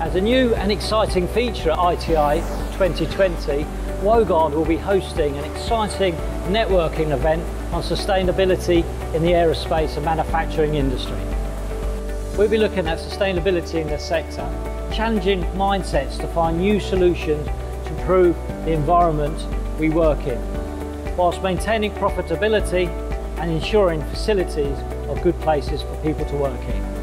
As a new and exciting feature at ITI 2020, Wogaard will be hosting an exciting networking event on sustainability in the aerospace and manufacturing industry. We'll be looking at sustainability in the sector, challenging mindsets to find new solutions to improve the environment we work in, whilst maintaining profitability and ensuring facilities are good places for people to work in.